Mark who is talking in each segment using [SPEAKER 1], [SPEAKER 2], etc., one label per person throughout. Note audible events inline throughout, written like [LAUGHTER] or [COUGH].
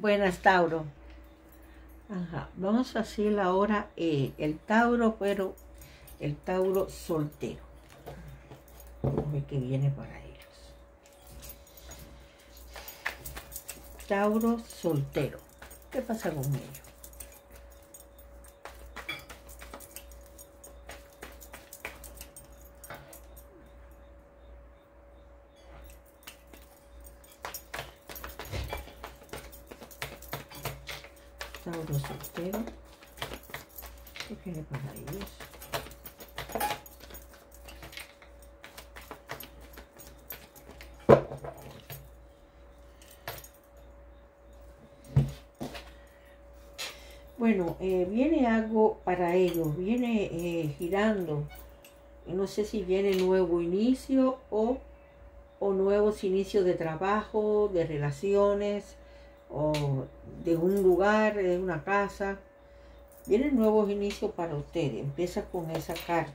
[SPEAKER 1] Buenas, Tauro. Vamos a hacer ahora eh, el Tauro, pero el Tauro soltero. Vamos a ver qué viene para ellos. Tauro soltero. ¿Qué pasa con ellos? Tauro soltero. ¿Qué viene para ellos? Bueno, eh, viene algo para ellos, viene eh, girando. No sé si viene nuevo inicio o, o nuevos inicios de trabajo, de relaciones, o de un lugar, de una casa. Vienen nuevos inicios para ustedes. Empieza con esa carta.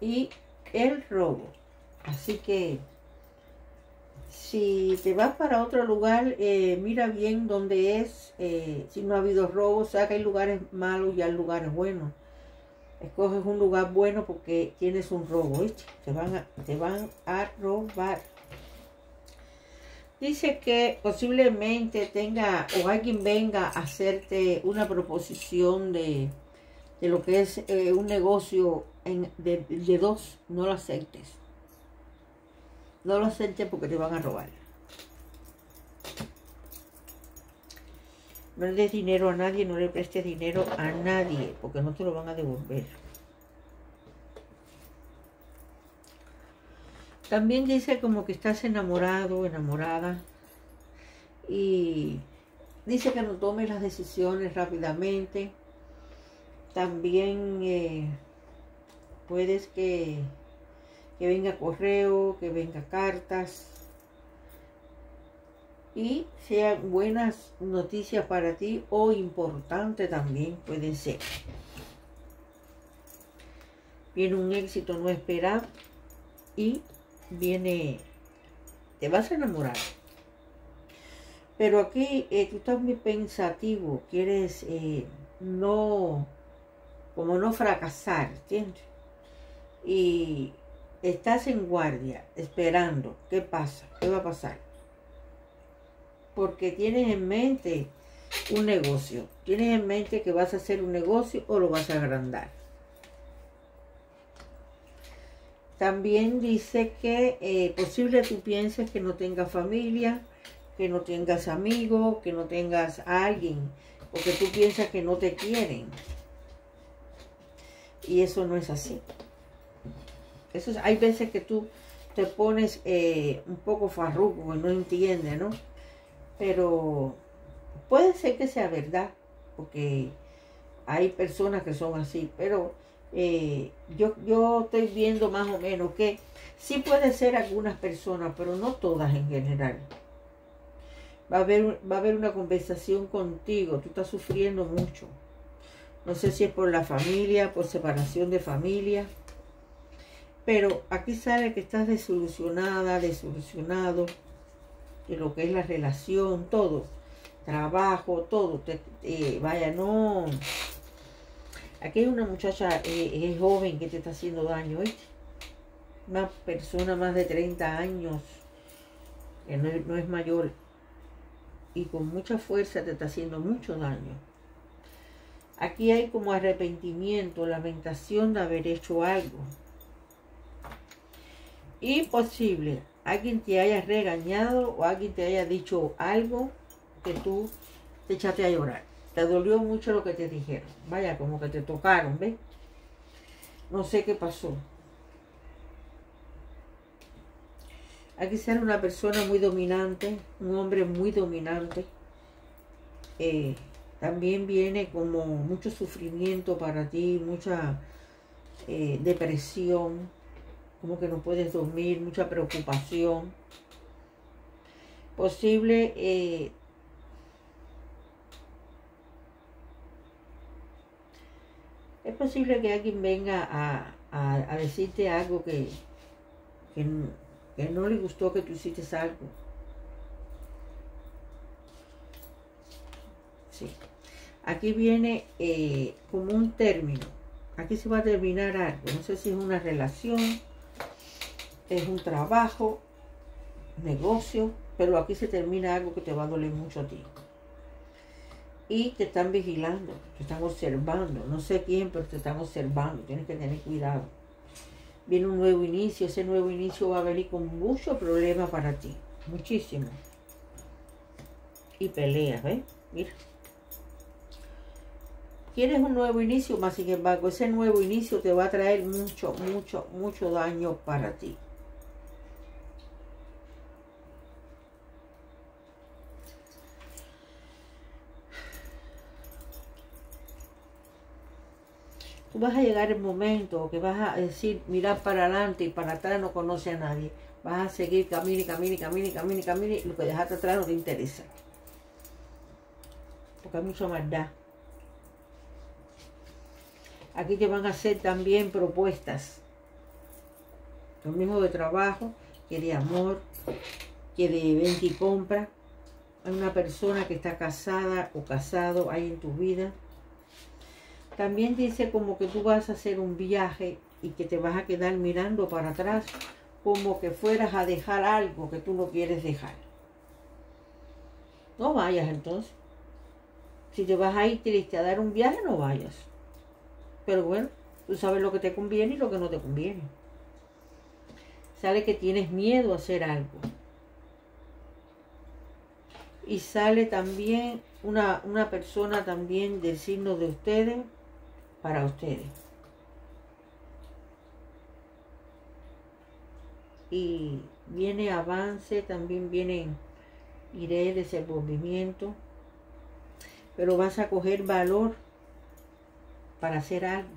[SPEAKER 1] Y el robo. Así que si te vas para otro lugar, eh, mira bien dónde es. eh, si no ha habido robo, que hay lugares malos y hay lugares buenos. Escoges un lugar bueno porque tienes un robo. Te van te van a robar. Dice que posiblemente tenga o alguien venga a hacerte una proposición de, de lo que es eh, un negocio de, de dos. No lo aceptes. No lo aceptes porque te van a robar. No le des dinero a nadie, no le prestes dinero a nadie, porque no te lo van a devolver. También dice como que estás enamorado, enamorada. Y dice que no tomes las decisiones rápidamente. También eh, puedes que, que venga correo, que venga cartas. Y sean buenas noticias para ti o importante también pueden ser. Viene un éxito no esperado y viene, te vas a enamorar. Pero aquí eh, tú estás muy pensativo, quieres eh, no, como no fracasar, ¿entiendes? Y estás en guardia, esperando, ¿qué pasa? ¿Qué va a pasar? Porque tienes en mente un negocio, tienes en mente que vas a hacer un negocio o lo vas a agrandar. También dice que eh, posible tú pienses que no tengas familia, que no tengas amigos, que no tengas a alguien, porque tú piensas que no te quieren. Y eso no es así. Hay veces que tú te pones eh, un poco farruco, que no entiendes, ¿no? Pero puede ser que sea verdad, porque hay personas que son así, pero eh, yo, yo estoy viendo más o menos que sí puede ser algunas personas, pero no todas en general. Va a haber, va a haber una conversación contigo, tú estás sufriendo mucho. No sé si es por la familia, por separación de familia, pero aquí sale que estás desilusionada, desilusionado de lo que es la relación, todo, trabajo, todo. Eh, vaya, no. Aquí hay una muchacha eh, es joven que te está haciendo daño, ¿viste? Una persona más de 30 años, que no es, no es mayor, y con mucha fuerza te está haciendo mucho daño. Aquí hay como arrepentimiento, lamentación de haber hecho algo. Imposible. Alguien te haya regañado o alguien te haya dicho algo que tú te echaste a llorar. Te dolió mucho lo que te dijeron. Vaya, como que te tocaron, ¿ves? No sé qué pasó. Aquí sale una persona muy dominante, un hombre muy dominante. Eh, también viene como mucho sufrimiento para ti, mucha eh, depresión, como que no puedes dormir, mucha preocupación. Posible eh, es posible que alguien venga a, a, a decirte algo que, que, n- que no le gustó que tú hiciste algo. Sí. Aquí viene eh, como un término. Aquí se va a terminar algo. No sé si es una relación, es un trabajo, negocio, pero aquí se termina algo que te va a doler mucho a ti. Y te están vigilando, te están observando. No sé quién, pero te están observando. Tienes que tener cuidado. Viene un nuevo inicio. Ese nuevo inicio va a venir con mucho problema para ti. Muchísimo. Y peleas, ¿ves? Mira. Quieres un nuevo inicio, más sin embargo, ese nuevo inicio te va a traer mucho, mucho, mucho daño para ti. Tú vas a llegar el momento que vas a decir, mirar para adelante y para atrás no conoce a nadie. Vas a seguir camine, camine, camine, camine, camine, y lo que dejaste atrás no te interesa. Porque hay mucha maldad. Aquí te van a hacer también propuestas. Lo mismo de trabajo, que de amor, que de venta y compra. Hay una persona que está casada o casado ahí en tu vida. También dice como que tú vas a hacer un viaje y que te vas a quedar mirando para atrás como que fueras a dejar algo que tú no quieres dejar. No vayas entonces. Si te vas a ir triste a dar un viaje, no vayas. Pero bueno, tú sabes lo que te conviene y lo que no te conviene. Sale que tienes miedo a hacer algo. Y sale también una, una persona también del signo de ustedes para ustedes. Y viene avance, también viene iré desenvolvimiento, pero vas a coger valor para hacer algo.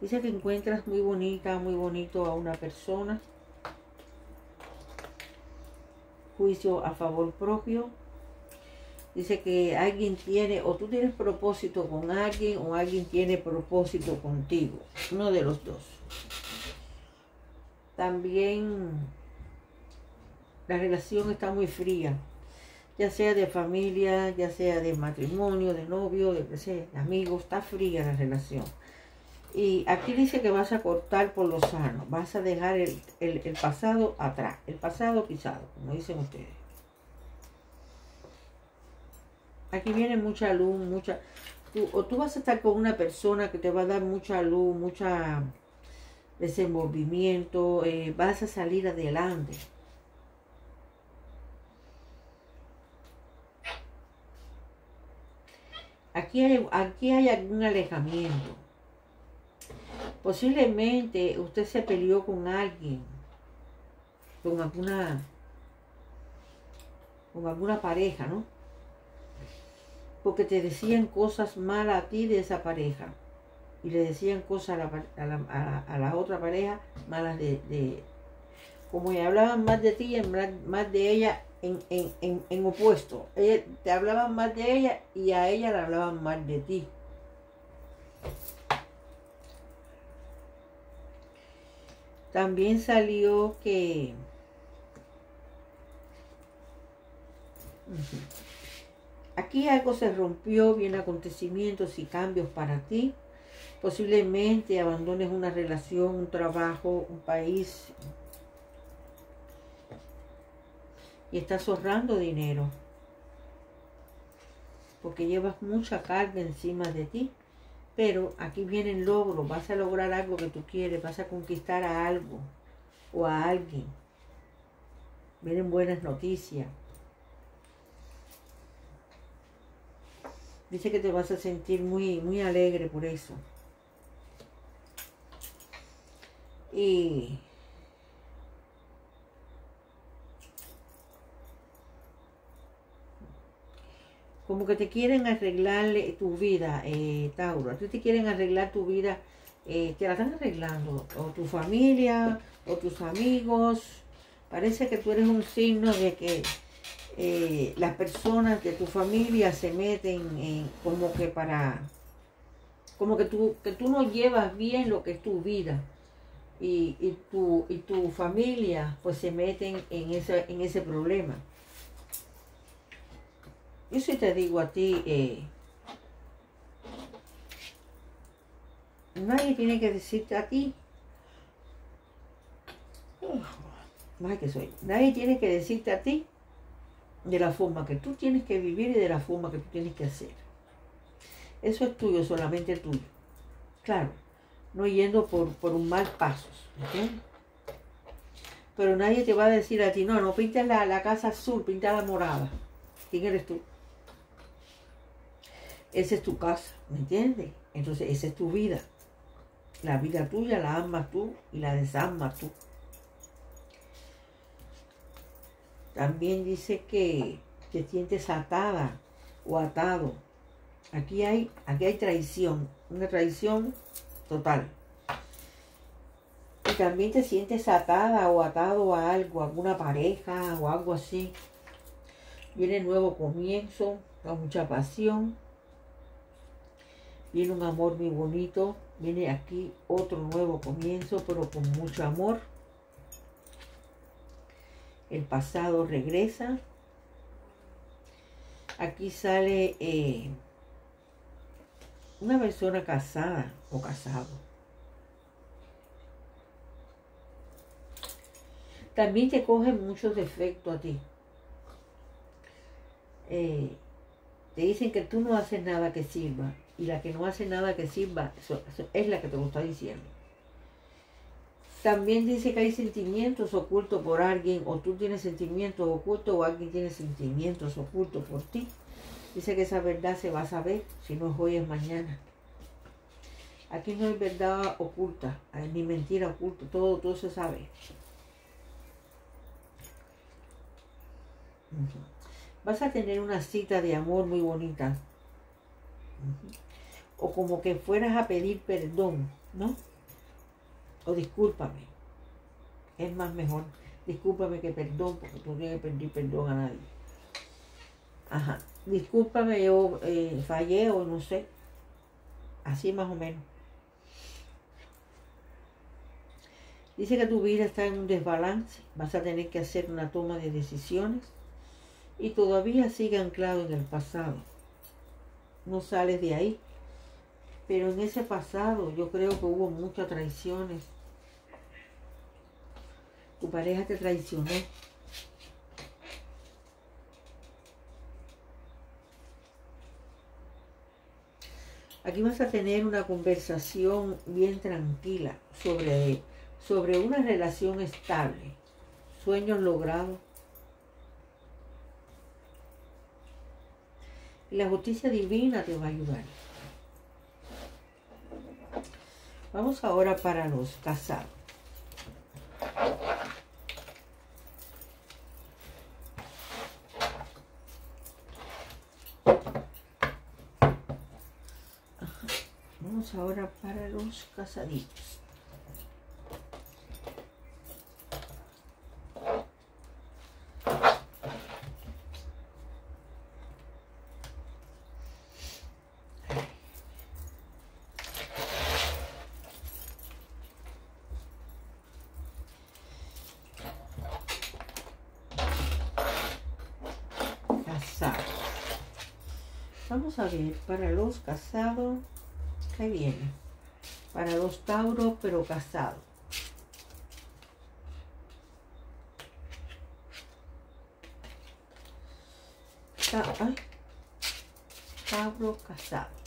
[SPEAKER 1] Dice que encuentras muy bonita, muy bonito a una persona. Juicio a favor propio. Dice que alguien tiene, o tú tienes propósito con alguien, o alguien tiene propósito contigo. Uno de los dos. También la relación está muy fría ya sea de familia, ya sea de matrimonio, de novio, de, de amigos, está fría la relación. Y aquí dice que vas a cortar por lo sano, vas a dejar el, pasado atrás, el pasado pisado, como dicen ustedes. Aquí viene mucha luz, mucha... o tú vas a estar con una persona que te va a dar mucha luz, mucha desenvolvimiento, eh, vas a salir adelante. Aquí hay, aquí hay algún alejamiento. Posiblemente usted se peleó con alguien, con alguna, con alguna pareja, ¿no? Porque te decían cosas malas a ti de esa pareja y le decían cosas a la, a la, otra pareja malas de, de, como hablaban más de ti y más de ella en, opuesto. te hablaban más de ella y a ella le hablaban más de ti. También salió que aquí algo se rompió, vienen acontecimientos y cambios para ti. Posiblemente abandones una relación, un trabajo, un país, y estás ahorrando dinero. Porque llevas mucha carga encima de ti. Pero aquí vienen logros, vas a lograr algo que tú quieres, vas a conquistar a algo o a alguien. Vienen buenas noticias. Dice que te vas a sentir muy, muy alegre por eso. Y como que te quieren arreglarle tu vida, eh, Tauro. A ti te quieren arreglar tu vida, eh, te la están arreglando. O tu familia, o tus amigos. Parece que tú eres un signo de que eh, las personas de tu familia se meten en, como que para... Como que tú, que tú no llevas bien lo que es tu vida. Y, y, tu, y tu familia pues se meten en ese, en ese problema. Yo sí te digo a ti, eh, nadie tiene que decirte a ti, más que soy, nadie tiene que decirte a ti de la forma que tú tienes que vivir y de la forma que tú tienes que hacer. Eso es tuyo, solamente tuyo. Claro, no yendo por, por un mal paso. Pero nadie te va a decir a ti, no, no pintes la, la casa azul, pinta la morada. ¿Quién eres tú? Esa es tu casa, ¿me entiendes? Entonces, esa es tu vida. La vida tuya la amas tú y la desamas tú. También dice que te sientes atada o atado. Aquí hay, aquí hay traición, una traición total. Y también te sientes atada o atado a algo, a alguna pareja o algo así. Viene nuevo comienzo, con mucha pasión. Viene un amor muy bonito. Viene aquí otro nuevo comienzo, pero con mucho amor el pasado regresa. Aquí sale eh, una persona casada o casado. También te coge muchos defectos a ti. Eh, te dicen que tú no haces nada que sirva. Y la que no hace nada que sirva es la que te lo está diciendo. También dice que hay sentimientos ocultos por alguien, o tú tienes sentimientos ocultos, o alguien tiene sentimientos ocultos por ti. Dice que esa verdad se va a saber, si no es hoy, es mañana. Aquí no hay verdad oculta, ni mentira oculta, todo, todo se sabe. Vas a tener una cita de amor muy bonita. O como que fueras a pedir perdón, ¿no? O discúlpame. Es más mejor, discúlpame que perdón, porque tú no tienes que pedir perdón a nadie. Ajá, discúlpame, yo eh, fallé o no sé. Así más o menos. Dice que tu vida está en un desbalance, vas a tener que hacer una toma de decisiones y todavía sigue anclado en el pasado. No sales de ahí. Pero en ese pasado yo creo que hubo muchas traiciones, tu pareja te traicionó. Aquí vas a tener una conversación bien tranquila sobre, sobre una relación estable, sueños logrados. Y la justicia divina te va a ayudar. Vamos ahora para los casados. Ahora para los casaditos. Vamos a ver para los casados que viene. Para los tauros, pero casados. Tauro casado.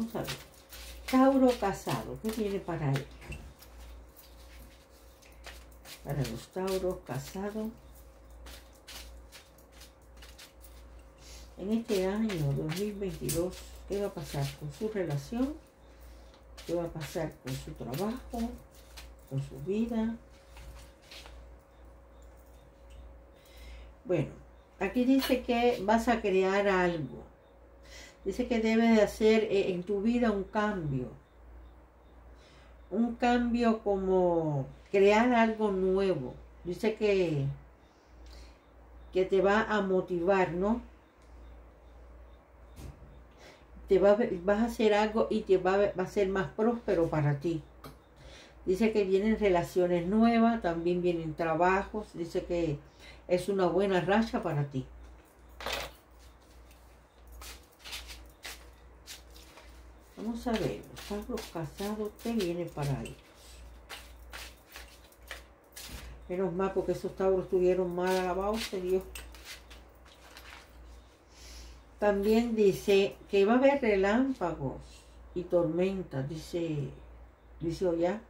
[SPEAKER 1] Vamos a ver. Tauro casado, ¿qué viene para él? Para los Tauros casados. En este año 2022, ¿qué va a pasar con su relación? ¿Qué va a pasar con su trabajo? ¿Con su vida? Bueno, aquí dice que vas a crear algo Dice que debes de hacer eh, en tu vida un cambio. Un cambio como crear algo nuevo. Dice que, que te va a motivar, ¿no? Te va, vas a hacer algo y te va, va a ser más próspero para ti. Dice que vienen relaciones nuevas, también vienen trabajos. Dice que es una buena racha para ti. Vamos a ver, los casados, ¿qué viene para ellos? Menos mal porque esos tabros estuvieron mal alabados de Dios. También dice que va a haber relámpagos y tormentas, dice, dice Oya.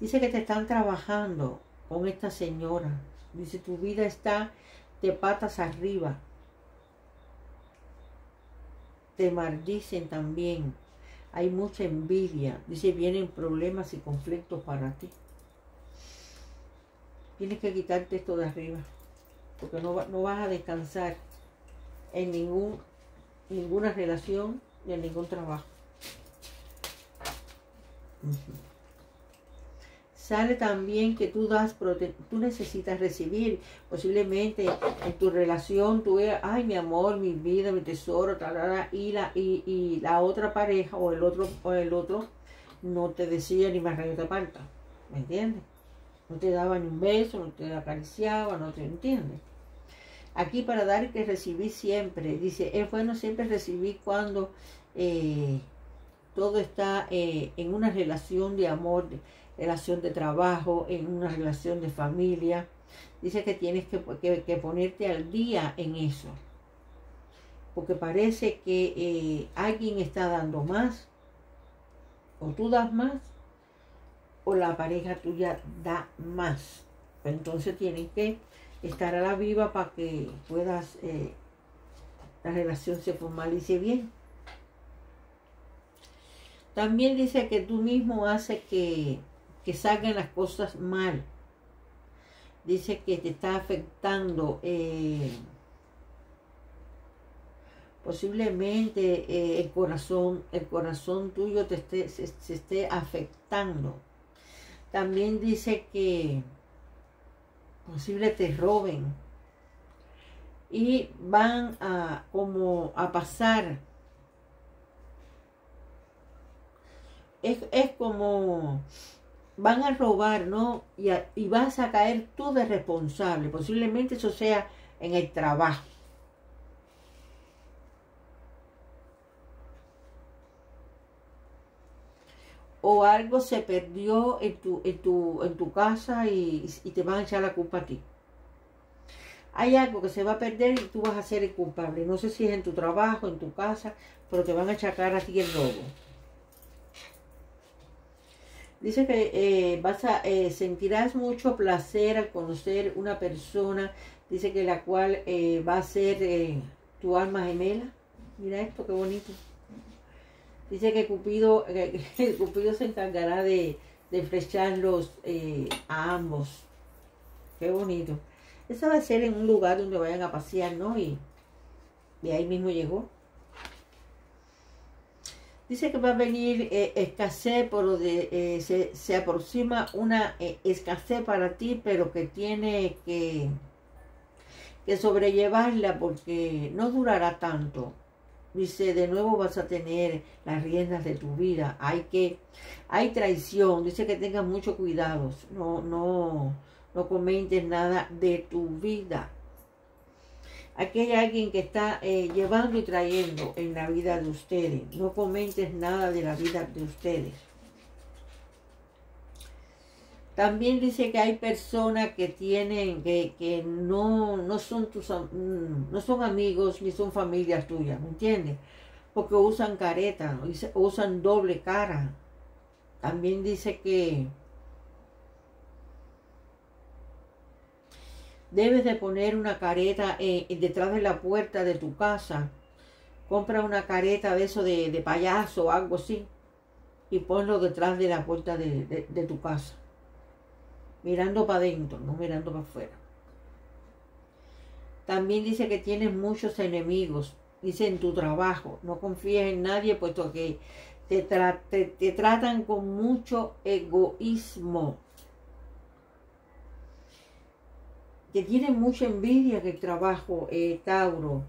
[SPEAKER 1] Dice que te están trabajando con esta señora. Dice, tu vida está de patas arriba. Te maldicen también. Hay mucha envidia. Dice, vienen problemas y conflictos para ti. Tienes que quitarte esto de arriba. Porque no, no vas a descansar en ningún, ninguna relación ni en ningún trabajo sale también que tú das, tú necesitas recibir, posiblemente en tu relación tú eres, ay mi amor, mi vida, mi tesoro, y la, y, la otra pareja o el otro, o el otro no te decía ni más rayo te aparta, ¿me entiendes? No te daba ni un beso, no te acariciaba, no te entiendes. Aquí para dar y que recibir siempre, dice, es bueno siempre recibir cuando eh, todo está eh, en una relación de amor, relación de trabajo, en una relación de familia. Dice que tienes que, ponerte al día en eso. Porque parece que eh, alguien está dando más, o tú das más, o la pareja tuya da más. Entonces tienes que estar a la viva para que puedas, eh, la relación se formalice bien. También dice que tú mismo haces que que salgan las cosas mal. Dice que te está afectando. Eh, posiblemente eh, el corazón, el corazón tuyo te esté, se, esté afectando. También dice que posible te roben y van a como a pasar. Es, es como van a robar, ¿no? Y, vas a caer tú de responsable. Posiblemente eso sea en el trabajo. O algo se perdió en tu, en tu, en tu casa y, y te van a echar la culpa a ti. Hay algo que se va a perder y tú vas a ser el culpable. No sé si es en tu trabajo, en tu casa, pero te van a achacar a ti el robo. Dice que eh, vas a eh, sentirás mucho placer al conocer una persona, dice que la cual eh, va a ser tu alma gemela. Mira esto, qué bonito. Dice que Cupido, [LAUGHS] Cupido se encargará de, de flecharlos a ambos. Qué bonito. Eso va a ser en un lugar donde vayan a pasear, ¿no? Y, y ahí mismo llegó. Dice que va a venir eh, escasez, por de, eh, se, aproxima una eh, escasez para ti, pero que tiene que, que sobrellevarla porque no durará tanto. Dice, de nuevo vas a tener las riendas de tu vida. Hay que, hay traición. Dice que tengas mucho cuidado. No, no, no comentes nada de tu vida. Aquí hay alguien que está eh, llevando y trayendo en la vida de ustedes. No comentes nada de la vida de ustedes. También dice que hay personas que tienen, que, que no, no, son tus, mm, no son amigos ni son familias tuyas, ¿me entiendes? Porque usan careta, usan doble cara. También dice que Debes de poner una careta eh, detrás de la puerta de tu casa. Compra una careta de eso de, payaso o algo así. Y ponlo detrás de la puerta de, tu casa. Mirando para adentro, no mirando para afuera. También dice que tienes muchos enemigos. Dice en tu trabajo, no confíes en nadie puesto que te, te tratan con mucho egoísmo. Te tienen mucha envidia que trabajo, eh, Tauro.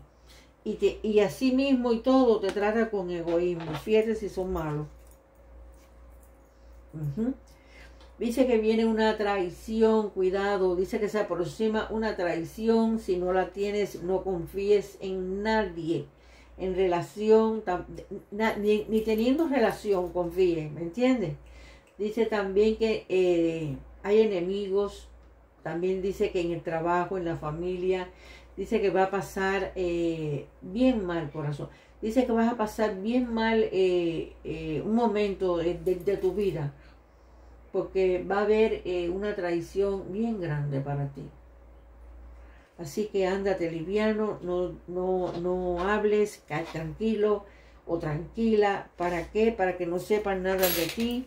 [SPEAKER 1] Y, te, y así mismo y todo te trata con egoísmo. Fíjate si son malos. Dice que viene una traición, cuidado, dice que se aproxima una traición, si no la tienes, no confíes en nadie, en relación, ni, teniendo relación, confíe, ¿me entiendes? Dice también que eh, hay enemigos, también dice que en el trabajo, en la familia, dice que va a pasar eh, bien mal, corazón. Dice que vas a pasar bien mal eh, un momento de tu vida porque va a haber eh, una traición bien grande para ti. Así que ándate liviano, no, no, no hables, tranquilo o tranquila. ¿Para qué? Para que no sepan nada de ti.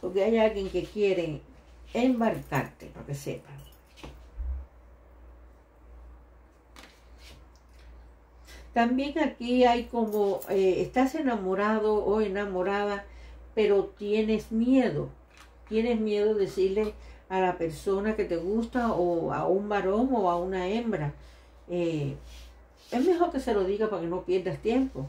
[SPEAKER 1] Porque hay alguien que quiere embarcarte, para que sepan. También aquí hay como, eh, estás enamorado o enamorada, pero tienes miedo tienes miedo de decirle a la persona que te gusta o a un varón o a una hembra. Eh, es mejor que se lo diga para que no pierdas tiempo.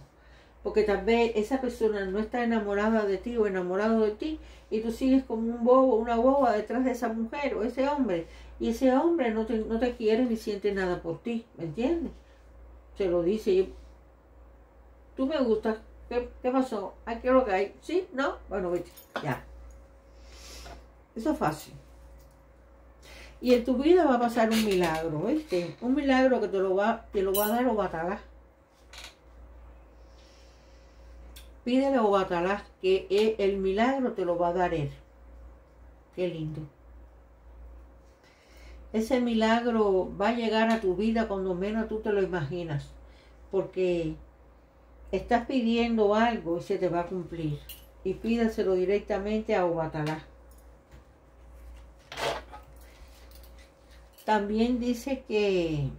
[SPEAKER 1] Porque tal vez esa persona no está enamorada de ti o enamorado de ti y tú sigues como un bobo, una boba detrás de esa mujer o ese hombre. Y ese hombre no te, no te quiere ni siente nada por ti, ¿me entiendes? Se lo dice, tú me gustas, ¿qué, qué pasó? ¿Qué es lo que hay? ¿Sí? ¿No? Bueno, ya. Eso es fácil. Y en tu vida va a pasar un milagro, ¿viste? Un milagro que te lo va, te lo va a dar Obatalá. Pídele a Obatalá que el milagro te lo va a dar él. Qué lindo. Ese milagro va a llegar a tu vida cuando menos tú te lo imaginas. Porque estás pidiendo algo y se te va a cumplir. Y pídaselo directamente a Obatalá. También dice que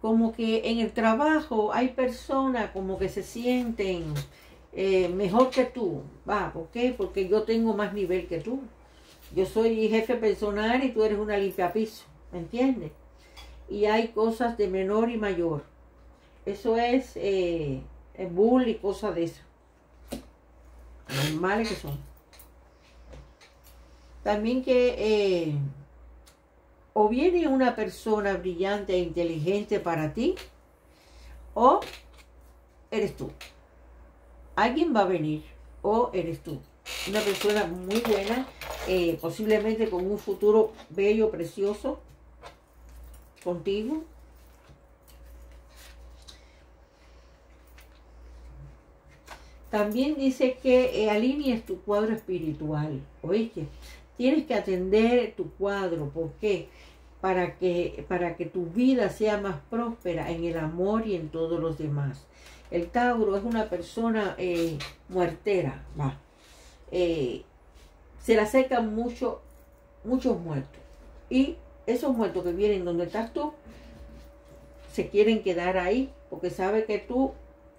[SPEAKER 1] como que en el trabajo hay personas como que se sienten eh, mejor que tú. Va, ¿por qué? Porque yo tengo más nivel que tú. Yo soy jefe personal y tú eres una limpia piso, ¿me entiendes? Y hay cosas de menor y mayor. Eso es eh, bull y cosas de eso. Normales que son. También que eh, o viene una persona brillante e inteligente para ti, o eres tú. Alguien va a venir, o eres tú. Una persona muy buena, eh, posiblemente con un futuro bello, precioso, contigo. También dice que eh, alinees tu cuadro espiritual, oíste, Tienes que atender tu cuadro. ¿Por qué? Para que, para que tu vida sea más próspera en el amor y en todos los demás. El Tauro es una persona eh, muertera, va. Eh, se le acercan mucho, muchos muertos. Y esos muertos que vienen donde estás tú, se quieren quedar ahí porque sabe que tú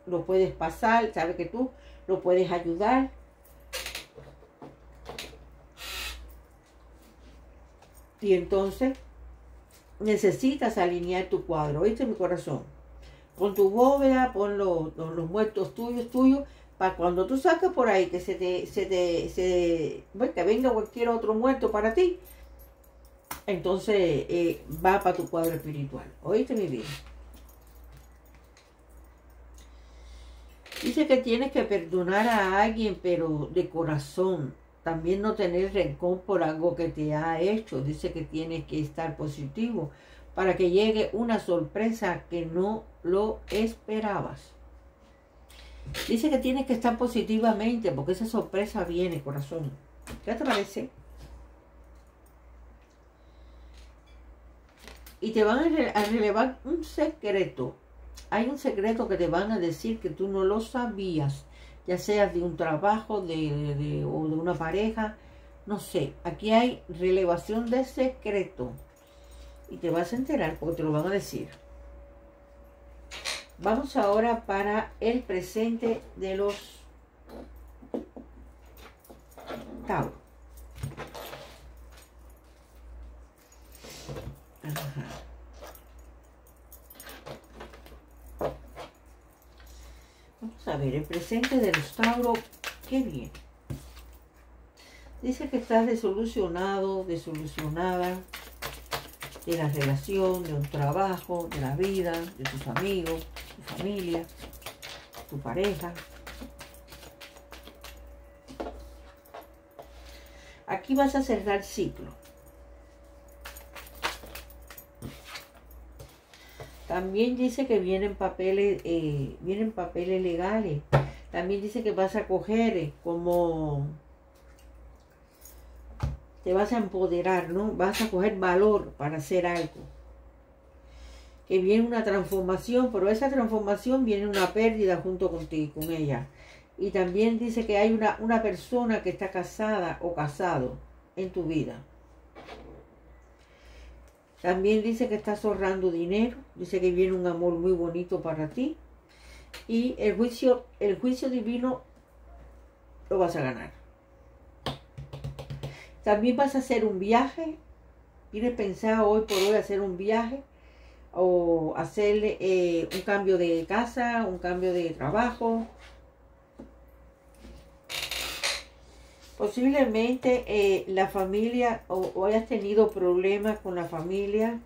[SPEAKER 1] lo puedes pasar, sabe que tú lo puedes ayudar, Y entonces necesitas alinear tu cuadro. ¿Viste mi corazón? Pon tu bóveda, pon los, muertos tuyos, tuyos, para cuando tú saques por ahí que se te, se te, se, bueno, que venga cualquier otro muerto para ti, entonces eh, va para tu cuadro espiritual. ¿Oíste mi vida? Dice que tienes que perdonar a alguien, pero de corazón. También no tener rencor por algo que te ha hecho. Dice que tienes que estar positivo para que llegue una sorpresa que no lo esperabas. Dice que tienes que estar positivamente porque esa sorpresa viene, corazón. ¿Qué te parece? Y te van a relevar un secreto. Hay un secreto que te van a decir que tú no lo sabías ya sea de un trabajo de, o de una pareja, no sé, aquí hay relevación de secreto. Y te vas a enterar porque te lo van a decir. Vamos ahora para el presente de los Tauro. Vamos a ver, el presente de los Tauro, qué bien. Dice que estás desolucionado, desolucionada de la relación, de un trabajo, de la vida, de tus amigos, tu familia, tu pareja. Aquí vas a cerrar ciclo. También dice que vienen papeles, eh, vienen papeles legales. También dice que vas a coger eh, como te vas a empoderar, ¿no? Vas a coger valor para hacer algo. Que viene una transformación, pero esa transformación viene una pérdida junto contigo, con ella. Y también dice que hay una, una persona que está casada o casado en tu vida. También dice que estás ahorrando dinero, dice que viene un amor muy bonito para ti. Y el juicio, el juicio divino lo vas a ganar. También vas a hacer un viaje. Tienes pensado hoy por hoy hacer un viaje o hacer eh, un cambio de casa, un cambio de trabajo. Posiblemente eh, la familia o, hayas tenido problemas con la familia.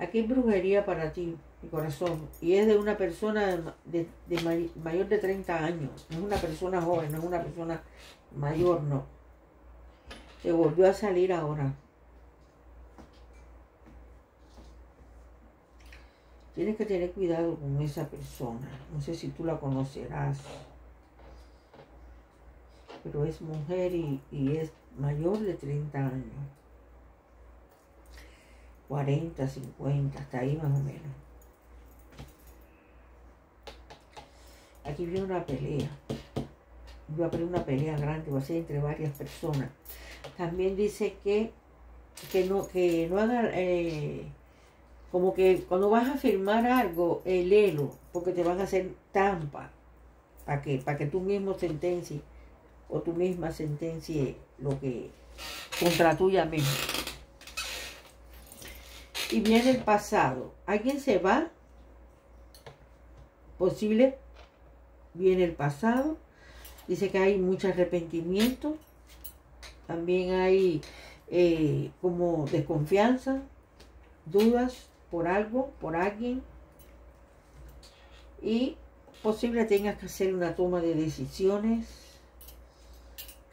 [SPEAKER 1] Aquí hay brujería para ti, mi corazón. Y es de una persona de, mayor de 30 años. No es una persona joven, no es una persona mayor no. Te volvió a salir ahora. Tienes que tener cuidado con esa persona. No sé si tú la conocerás. Pero es mujer y, es mayor de 30 años. 40, 50, hasta ahí más o menos. Aquí viene una pelea va a haber una pelea grande, va a ser entre varias personas. También dice que, que no, que no haga, eh, como que cuando vas a firmar algo, el léelo, porque te van a hacer trampa, para que, para que tú mismo sentencies, o tú misma sentencie lo que contra tuya misma. Y viene el pasado. Alguien se va, posible, viene el pasado, Dice que hay mucho arrepentimiento. También hay eh, como desconfianza, dudas por algo, por alguien. Y posible tengas que hacer una toma de decisiones.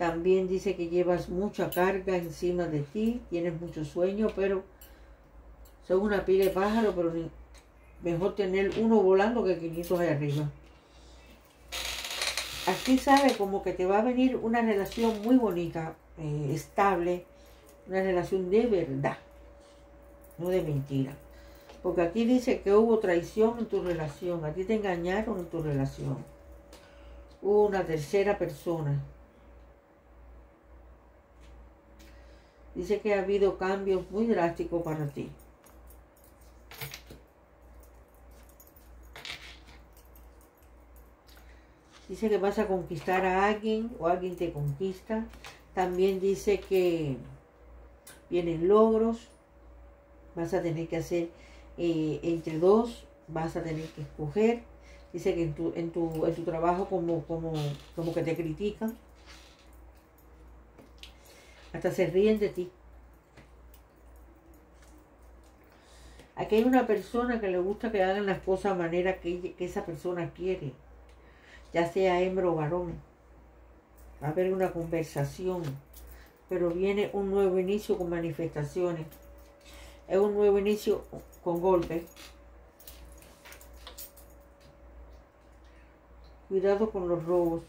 [SPEAKER 1] También dice que llevas mucha carga encima de ti, tienes mucho sueño, pero son una pila de pájaro, pero mejor tener uno volando que 500 ahí arriba. Aquí sabe como que te va a venir una relación muy bonita, eh, estable, una relación de verdad, no de mentira. Porque aquí dice que hubo traición en tu relación, a ti te engañaron en tu relación. Hubo una tercera persona. Dice que ha habido cambios muy drásticos para ti. Dice que vas a conquistar a alguien o alguien te conquista. También dice que vienen logros. Vas a tener que hacer eh, entre dos. Vas a tener que escoger. Dice que en tu, en tu, en tu trabajo como, como, como que te critican. Hasta se ríen de ti. Aquí hay una persona que le gusta que hagan las cosas a manera que, que esa persona quiere ya sea hembra o varón. Va a haber una conversación, pero viene un nuevo inicio con manifestaciones. Es un nuevo inicio con golpes. Cuidado con los robos.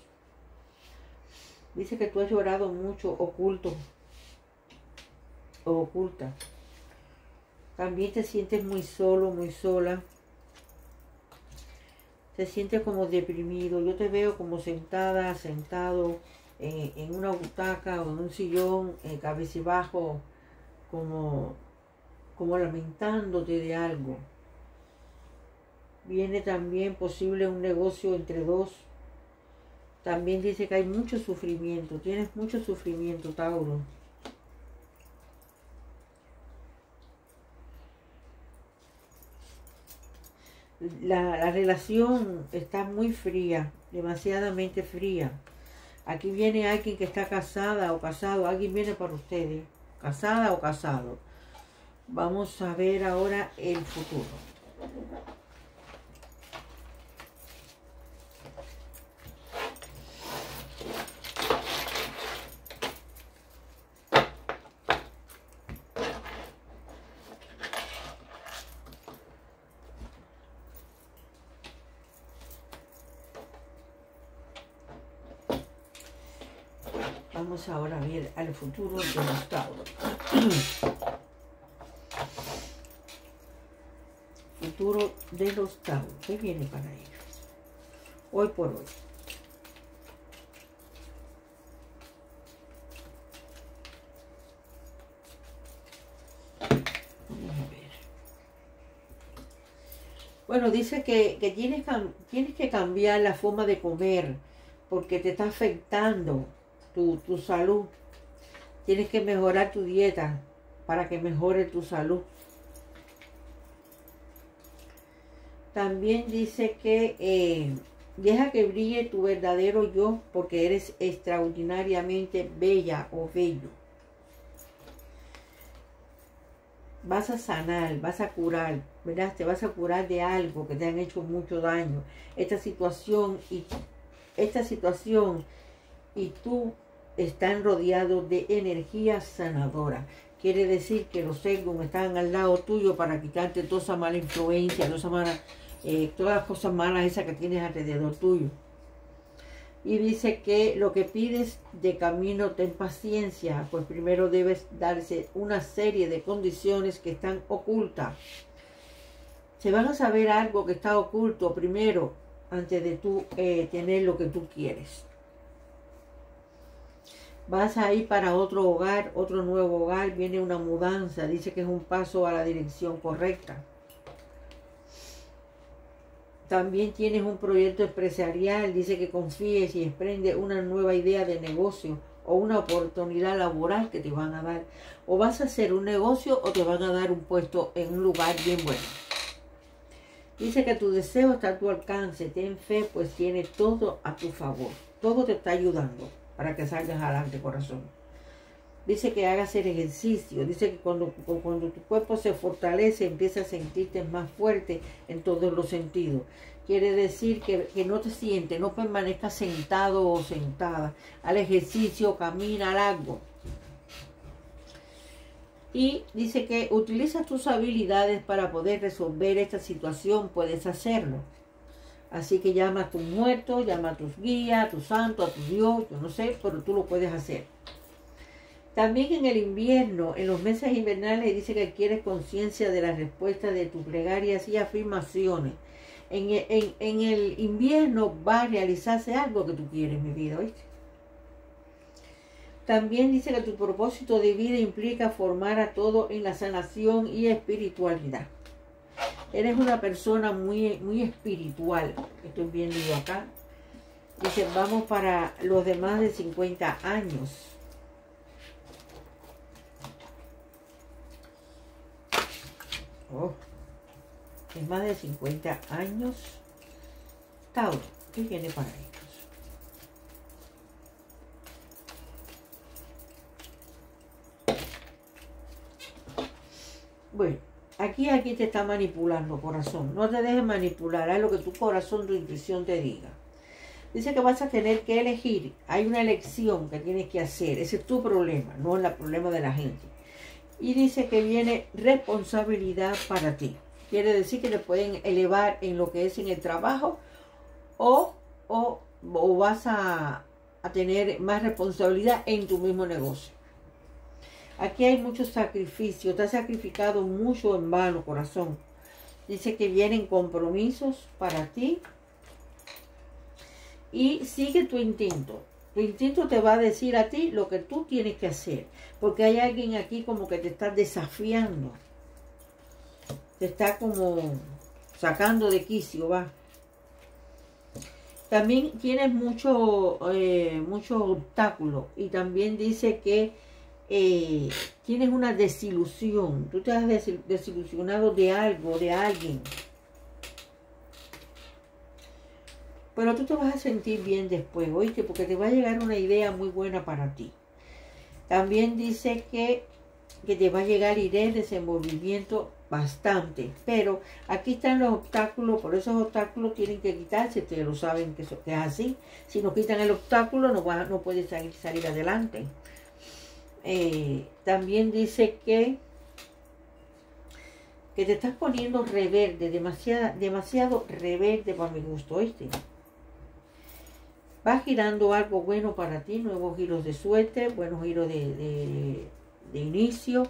[SPEAKER 1] Dice que tú has llorado mucho oculto o oculta. También te sientes muy solo, muy sola se siente como deprimido. Yo te veo como sentada, sentado en, una butaca o en un sillón, en cabecibajo, como, como lamentándote de algo. Viene también posible un negocio entre dos. También dice que hay mucho sufrimiento, tienes mucho sufrimiento, Tauro. La, relación está muy fría, demasiadamente fría. Aquí viene alguien que está casada o casado, alguien viene para ustedes, casada o casado. Vamos a ver ahora el futuro. Ahora a ver al futuro de los Tauros. [CLEARS THROAT] futuro de los Tauros. ¿Qué viene para ellos? Hoy por hoy. Bueno, dice que, tienes, tienes que cambiar la forma de comer porque te está afectando tu, salud. Tienes que mejorar tu dieta para que mejore tu salud. También dice que eh, deja que brille tu verdadero yo porque eres extraordinariamente bella o bello. Vas a sanar, vas a curar, ¿verdad? Te vas a curar de algo que te han hecho mucho daño. Esta situación y esta situación y tú están rodeados de energía sanadora. Quiere decir que los Según están al lado tuyo para quitarte toda esa mala influencia, toda esa mala, eh, todas las cosas malas esas que tienes alrededor tuyo. Y dice que lo que pides de camino ten paciencia, pues primero debes darse una serie de condiciones que están ocultas. Se van a saber algo que está oculto primero antes de tú eh, tener lo que tú quieres. Vas a ir para otro hogar, otro nuevo hogar, viene una mudanza, dice que es un paso a la dirección correcta. También tienes un proyecto empresarial, dice que confíes y emprende una nueva idea de negocio o una oportunidad laboral que te van a dar. O vas a hacer un negocio o te van a dar un puesto en un lugar bien bueno. Dice que tu deseo está a tu alcance, ten fe, pues tiene todo a tu favor. Todo te está ayudando para que salgas adelante, corazón. Dice que hagas el ejercicio. Dice que cuando, cuando tu cuerpo se fortalece, empieza a sentirte más fuerte en todos los sentidos. Quiere decir que, que no te sientes, no permanezcas sentado o sentada. Al ejercicio, camina, largo. Y dice que utiliza tus habilidades para poder resolver esta situación. Puedes hacerlo. Así que llama a tus muertos, llama a tus guías, a tu santo, a tu Dios, yo no sé, pero tú lo puedes hacer. También en el invierno, en los meses invernales, dice que quieres conciencia de la respuesta de tus plegarias y afirmaciones. En, en, el invierno va a realizarse algo que tú quieres, mi vida, ¿oíste? También dice que tu propósito de vida implica formar a todo en la sanación y espiritualidad. Eres una persona muy, muy espiritual. Estoy viendo yo acá. Dice, vamos para los de más de 50 años. Oh, es más de 50 años. Tauro, ¿qué viene para ellos? Bueno, Aquí, aquí te está manipulando, corazón. No te dejes manipular. Haz lo que tu corazón, tu intuición te diga. Dice que vas a tener que elegir. Hay una elección que tienes que hacer. Ese es tu problema, no el problema de la gente. Y dice que viene responsabilidad para ti. Quiere decir que le pueden elevar en lo que es en el trabajo o, o, o vas a, a tener más responsabilidad en tu mismo negocio. Aquí hay mucho sacrificio, te has sacrificado mucho en vano, corazón. Dice que vienen compromisos para ti. Y sigue tu instinto. Tu instinto te va a decir a ti lo que tú tienes que hacer. Porque hay alguien aquí como que te está desafiando. Te está como sacando de quicio, va. También tienes mucho, eh, muchos obstáculos. Y también dice que eh, tienes una desilusión. Tú te has desilusionado de algo, de alguien. Pero tú te vas a sentir bien después, oíste, porque te va a llegar una idea muy buena para ti. También dice que, te va a llegar idea de desenvolvimiento bastante. Pero aquí están los obstáculos, por esos obstáculos tienen que quitarse, ustedes lo saben que, eso, es así. Si no quitan el obstáculo, no, va, puedes salir adelante. Eh, también dice que que te estás poniendo reverde, demasiado, demasiado reverde para mi gusto, ¿oíste? Va girando algo bueno para ti, nuevos giros de suerte, buenos giros de, inicio.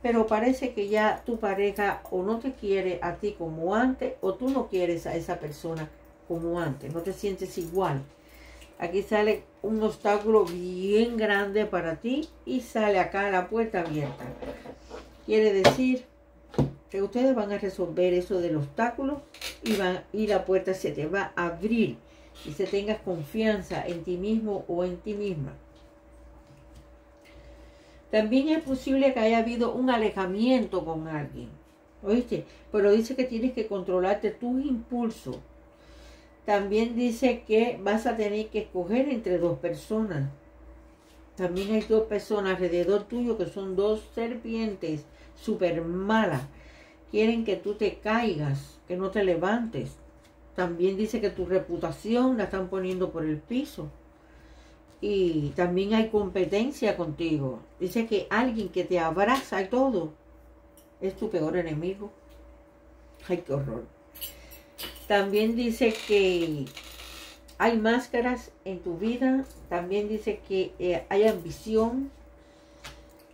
[SPEAKER 1] Pero parece que ya tu pareja o no te quiere a ti como antes o tú no quieres a esa persona como antes. No te sientes igual. Aquí sale un obstáculo bien grande para ti y sale acá la puerta abierta. Quiere decir que ustedes van a resolver eso del obstáculo y, van, y la puerta se te va a abrir y se tengas confianza en ti mismo o en ti misma. También es posible que haya habido un alejamiento con alguien. ¿Oíste? Pero dice que tienes que controlarte tus impulsos. También dice que vas a tener que escoger entre dos personas. También hay dos personas alrededor tuyo que son dos serpientes súper malas. Quieren que tú te caigas, que no te levantes. También dice que tu reputación la están poniendo por el piso. Y también hay competencia contigo. Dice que alguien que te abraza y todo es tu peor enemigo. Ay, qué horror. También dice que hay máscaras en tu vida. También dice que eh, hay ambición.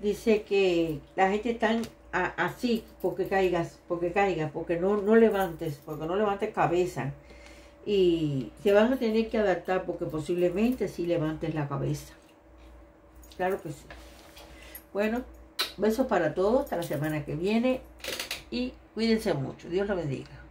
[SPEAKER 1] Dice que la gente está así porque caigas, porque caigas, porque no, no levantes, porque no levantes cabeza. Y se van a tener que adaptar porque posiblemente si levantes la cabeza. Claro que sí. Bueno, besos para todos, hasta la semana que viene y cuídense mucho. Dios los bendiga.